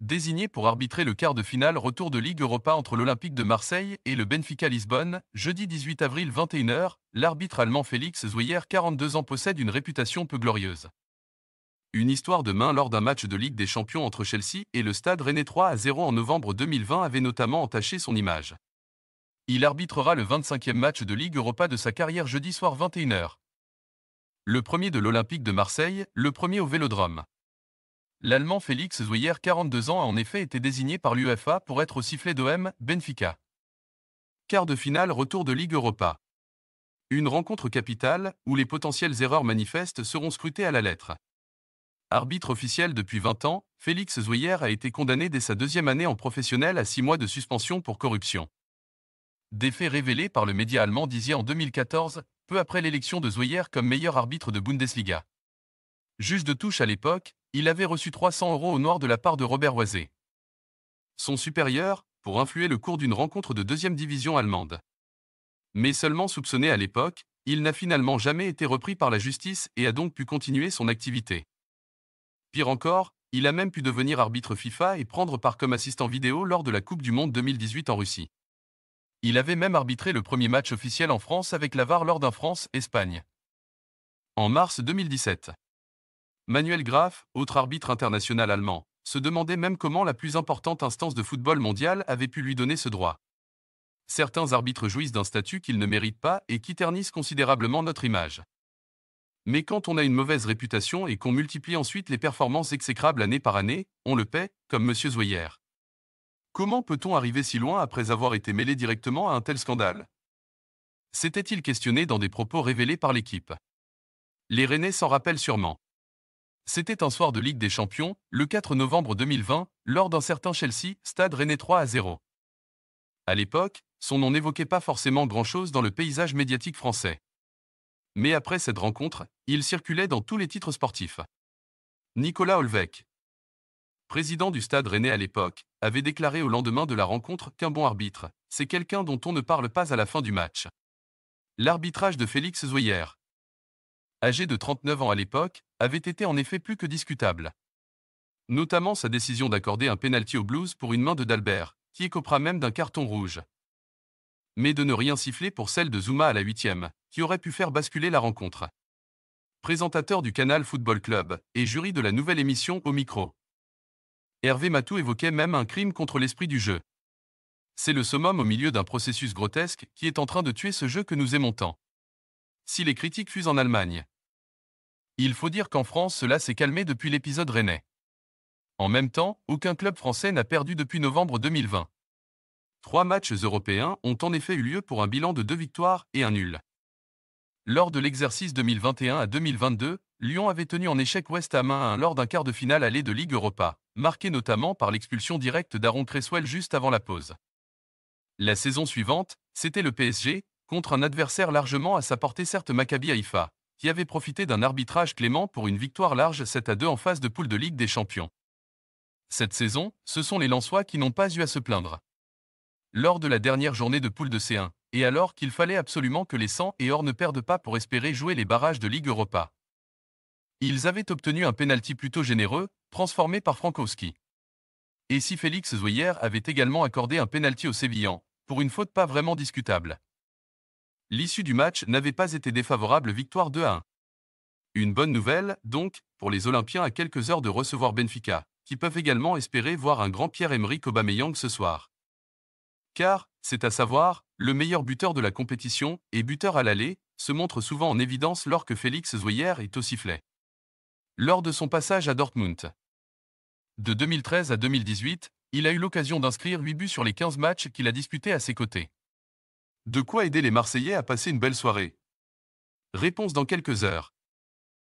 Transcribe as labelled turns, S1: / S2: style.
S1: désigné pour arbitrer le quart de finale retour de Ligue Europa entre l'Olympique de Marseille et le Benfica Lisbonne, jeudi 18 avril 21h, l'arbitre allemand Félix Zouyer, 42 ans, possède une réputation peu glorieuse. Une histoire de main lors d'un match de Ligue des Champions entre Chelsea et le Stade Rennais 3 à 0 en novembre 2020 avait notamment entaché son image. Il arbitrera le 25e match de Ligue Europa de sa carrière jeudi soir 21h. Le premier de l'Olympique de Marseille, le premier au Vélodrome. L'Allemand Félix Zouyer, 42 ans, a en effet été désigné par l'UFA pour être au sifflet d'OM Benfica. Quart de finale retour de Ligue Europa. Une rencontre capitale où les potentielles erreurs manifestes seront scrutées à la lettre. Arbitre officiel depuis 20 ans, Félix Zouyer a été condamné dès sa deuxième année en professionnel à six mois de suspension pour corruption. Des faits révélés par le média allemand disaient en 2014, peu après l'élection de Zouyer comme meilleur arbitre de Bundesliga. Juge de touche à l'époque, il avait reçu 300 euros au noir de la part de Robert Oisé. Son supérieur, pour influer le cours d'une rencontre de deuxième division allemande. Mais seulement soupçonné à l'époque, il n'a finalement jamais été repris par la justice et a donc pu continuer son activité. Pire encore, il a même pu devenir arbitre FIFA et prendre part comme assistant vidéo lors de la Coupe du Monde 2018 en Russie. Il avait même arbitré le premier match officiel en France avec la VAR lors d'un France-Espagne. En mars 2017. Manuel Graf, autre arbitre international allemand, se demandait même comment la plus importante instance de football mondial avait pu lui donner ce droit. Certains arbitres jouissent d'un statut qu'ils ne méritent pas et qui ternissent considérablement notre image. Mais quand on a une mauvaise réputation et qu'on multiplie ensuite les performances exécrables année par année, on le paie, comme M. Zoyer. Comment peut-on arriver si loin après avoir été mêlé directement à un tel scandale? S'était-il questionné dans des propos révélés par l'équipe? Les Rennais s'en rappellent sûrement. C'était un soir de Ligue des Champions, le 4 novembre 2020, lors d'un certain Chelsea, stade Rennais 3 à 0. À l'époque, son nom n'évoquait pas forcément grand-chose dans le paysage médiatique français. Mais après cette rencontre, il circulait dans tous les titres sportifs. Nicolas Olvec, président du stade rennais à l'époque, avait déclaré au lendemain de la rencontre qu'un bon arbitre, c'est quelqu'un dont on ne parle pas à la fin du match. L'arbitrage de Félix Zoyer, âgé de 39 ans à l'époque, avait été en effet plus que discutable. Notamment sa décision d'accorder un penalty au Blues pour une main de Dalbert, qui écopera même d'un carton rouge. Mais de ne rien siffler pour celle de Zuma à la huitième, qui aurait pu faire basculer la rencontre. Présentateur du Canal Football Club et jury de la nouvelle émission Au micro. Hervé Matou évoquait même un crime contre l'esprit du jeu. C'est le summum au milieu d'un processus grotesque qui est en train de tuer ce jeu que nous aimons tant. Si les critiques fusent en Allemagne. Il faut dire qu'en France cela s'est calmé depuis l'épisode rennais. En même temps, aucun club français n'a perdu depuis novembre 2020. Trois matchs européens ont en effet eu lieu pour un bilan de deux victoires et un nul. Lors de l'exercice 2021 à 2022, Lyon avait tenu en échec West Ham 1 lors d'un quart de finale aller de Ligue Europa, marqué notamment par l'expulsion directe d'Aaron Cresswell juste avant la pause. La saison suivante, c'était le PSG, contre un adversaire largement à sa portée certes Maccabi Haïfa, qui avait profité d'un arbitrage clément pour une victoire large 7 à 2 en phase de poule de Ligue des Champions. Cette saison, ce sont les Lensois qui n'ont pas eu à se plaindre. Lors de la dernière journée de poule de C1, et alors qu'il fallait absolument que les 100 et Or ne perdent pas pour espérer jouer les barrages de Ligue Europa. Ils avaient obtenu un pénalty plutôt généreux, transformé par Frankowski. Et si Félix Zouyer avait également accordé un pénalty au Sévillan, pour une faute pas vraiment discutable. L'issue du match n'avait pas été défavorable victoire 2 à 1. Une bonne nouvelle, donc, pour les Olympiens à quelques heures de recevoir Benfica, qui peuvent également espérer voir un grand Pierre-Emerick Aubameyang ce soir. Car, c'est à savoir, le meilleur buteur de la compétition et buteur à l'aller, se montre souvent en évidence lorsque Félix Zouyer est au sifflet. Lors de son passage à Dortmund. De 2013 à 2018, il a eu l'occasion d'inscrire 8 buts sur les 15 matchs qu'il a disputés à ses côtés. De quoi aider les Marseillais à passer une belle soirée? Réponse dans quelques heures.